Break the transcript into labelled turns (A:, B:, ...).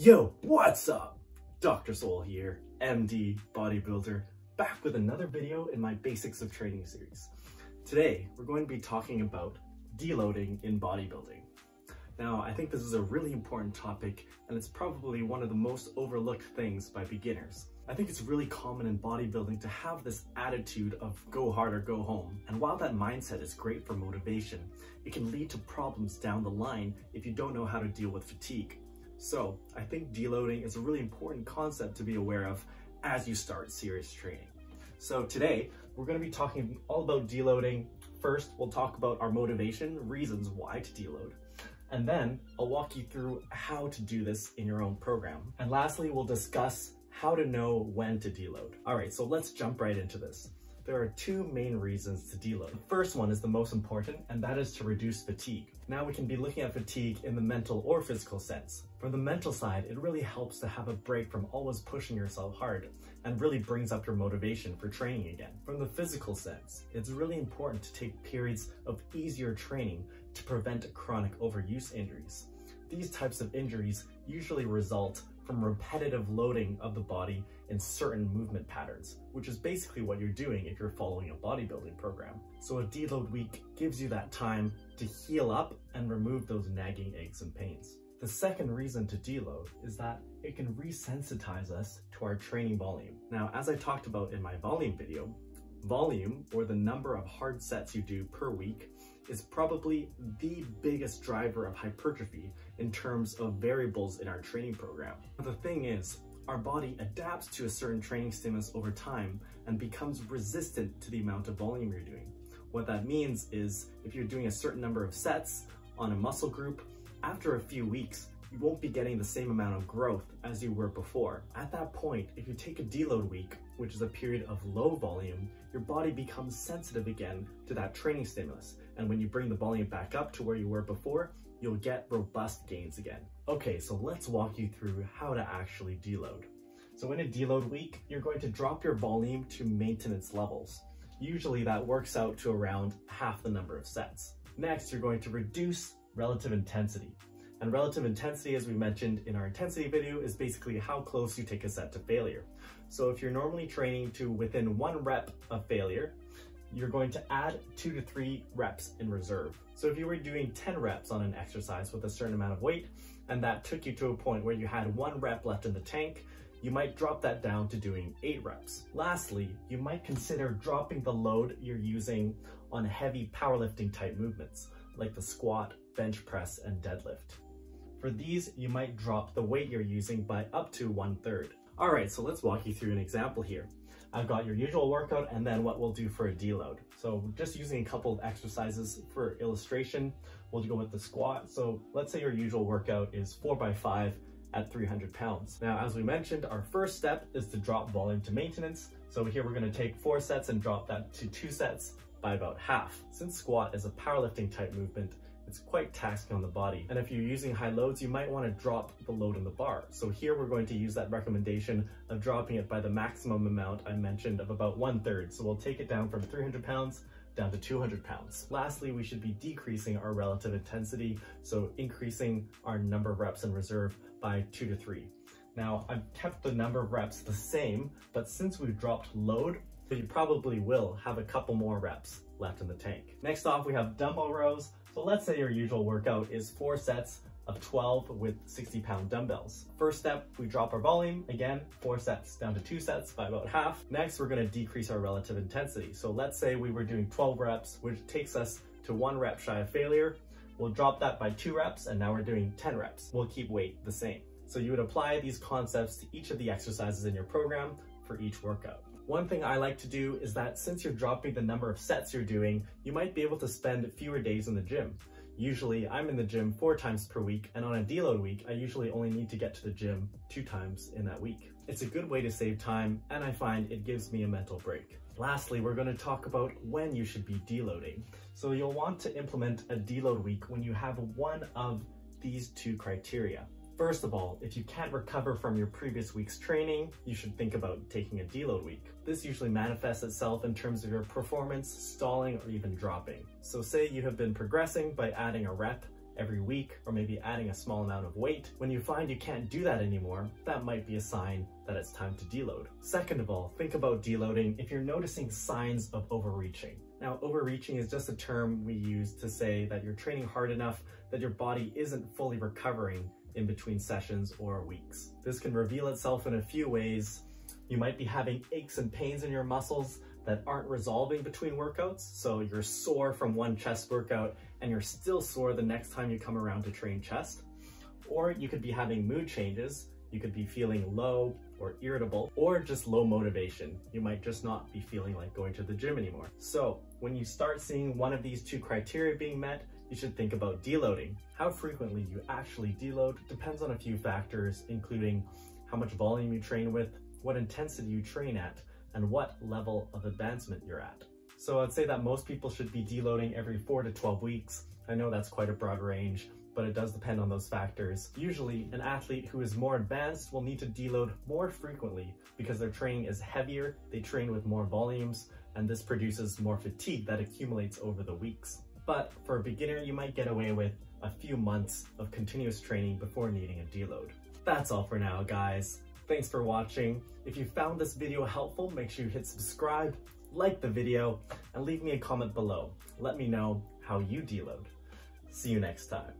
A: Yo, what's up? Dr. Swole here, MD bodybuilder, back with another video in my Basics of Training series. Today, we're going to be talking about deloading in bodybuilding. Now, I think this is a really important topic and it's probably one of the most overlooked things by beginners. I think it's really common in bodybuilding to have this attitude of go hard or go home. And while that mindset is great for motivation, it can lead to problems down the line if you don't know how to deal with fatigue. So I think deloading is a really important concept to be aware of as you start serious training. So today we're going to be talking all about deloading. First, we'll talk about our motivation, reasons why to deload. And then I'll walk you through how to do this in your own program. And lastly, we'll discuss how to know when to deload. All right, so let's jump right into this. There are two main reasons to deload. The first one is the most important, and that is to reduce fatigue. Now we can be looking at fatigue in the mental or physical sense. From the mental side, it really helps to have a break from always pushing yourself hard and really brings up your motivation for training again. From the physical sense, it's really important to take periods of easier training to prevent chronic overuse injuries. These types of injuries usually result from repetitive loading of the body in certain movement patterns, which is basically what you're doing if you're following a bodybuilding program. So a deload week gives you that time to heal up and remove those nagging aches and pains. The second reason to deload is that it can resensitize us to our training volume. Now, as I talked about in my volume video, volume, or the number of hard sets you do per week, is probably the biggest driver of hypertrophy in terms of variables in our training program. The thing is, our body adapts to a certain training stimulus over time and becomes resistant to the amount of volume you're doing. What that means is if you're doing a certain number of sets on a muscle group, after a few weeks, you won't be getting the same amount of growth as you were before. At that point, if you take a deload week, which is a period of low volume, your body becomes sensitive again to that training stimulus. And when you bring the volume back up to where you were before, you'll get robust gains again. Okay, so let's walk you through how to actually deload. So in a deload week, you're going to drop your volume to maintenance levels. Usually that works out to around half the number of sets. Next, you're going to reduce relative intensity. And relative intensity, as we mentioned in our intensity video, is basically how close you take a set to failure. So if you're normally training to within one rep of failure, you're going to add two to three reps in reserve. So if you were doing 10 reps on an exercise with a certain amount of weight, and that took you to a point where you had one rep left in the tank, you might drop that down to doing eight reps. Lastly, you might consider dropping the load you're using on heavy powerlifting type movements, like the squat, bench press, and deadlift. For these, you might drop the weight you're using by up to one third. All right, so let's walk you through an example here. I've got your usual workout and then what we'll do for a deload. So just using a couple of exercises for illustration, we'll go with the squat. So let's say your usual workout is four by five at 300 pounds. Now, as we mentioned, our first step is to drop volume to maintenance. So here we're gonna take four sets and drop that to two sets by about half. Since squat is a powerlifting type movement, it's quite taxing on the body. And if you're using high loads, you might want to drop the load in the bar. So here we're going to use that recommendation of dropping it by the maximum amount I mentioned of about one third. So we'll take it down from 300 pounds down to 200 pounds. Lastly, we should be decreasing our relative intensity, so increasing our number of reps in reserve by two to three. Now, I've kept the number of reps the same, but since we've dropped load, so you probably will have a couple more reps left in the tank. Next off, we have dumbbell rows. So let's say your usual workout is four sets of 12 with 60 pound dumbbells. First step, we drop our volume, again, four sets down to two sets by about half. Next, we're gonna decrease our relative intensity. So let's say we were doing 12 reps, which takes us to one rep shy of failure. We'll drop that by two reps, and now we're doing 10 reps. We'll keep weight the same. So you would apply these concepts to each of the exercises in your program for each workout. One thing I like to do is that since you're dropping the number of sets you're doing, you might be able to spend fewer days in the gym. Usually I'm in the gym four times per week and on a deload week, I usually only need to get to the gym two times in that week. It's a good way to save time and I find it gives me a mental break. Lastly, we're going to talk about when you should be deloading. So you'll want to implement a deload week when you have one of these two criteria. First of all, if you can't recover from your previous week's training, you should think about taking a deload week. This usually manifests itself in terms of your performance, stalling, or even dropping. So say you have been progressing by adding a rep every week or maybe adding a small amount of weight. When you find you can't do that anymore, that might be a sign that it's time to deload. Second of all, think about deloading if you're noticing signs of overreaching. Now, overreaching is just a term we use to say that you're training hard enough that your body isn't fully recovering in between sessions or weeks. This can reveal itself in a few ways. You might be having aches and pains in your muscles that aren't resolving between workouts. So you're sore from one chest workout and you're still sore the next time you come around to train chest. Or you could be having mood changes. You could be feeling low or irritable or just low motivation. You might just not be feeling like going to the gym anymore. So when you start seeing one of these two criteria being met, you should think about deloading. How frequently you actually deload depends on a few factors, including how much volume you train with, what intensity you train at, and what level of advancement you're at. So I'd say that most people should be deloading every 4 to 12 weeks. I know that's quite a broad range, but it does depend on those factors. Usually, an athlete who is more advanced will need to deload more frequently because their training is heavier, they train with more volumes, and this produces more fatigue that accumulates over the weeks. But for a beginner, you might get away with a few months of continuous training before needing a deload. That's all for now, guys. Thanks for watching. If you found this video helpful, make sure you hit subscribe, like the video, and leave me a comment below. Let me know how you deload. See you next time.